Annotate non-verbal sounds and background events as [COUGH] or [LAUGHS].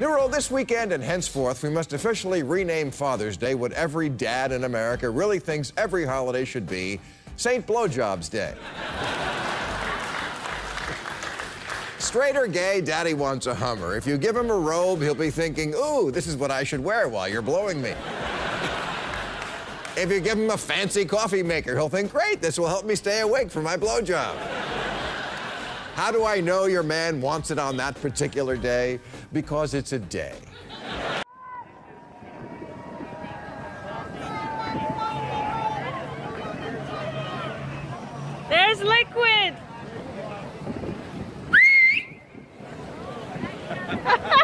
New rule this weekend and henceforth, we must officially rename Father's Day what every dad in America really thinks every holiday should be St. Blowjobs Day. Straight or gay, daddy wants a Hummer. If you give him a robe, he'll be thinking, ooh, this is what I should wear while you're blowing me. if you give him a fancy coffee maker, he'll think, great, this will help me stay awake for my blowjob. How do I know your man wants it on that particular day? Because it's a day. There's liquid. [LAUGHS]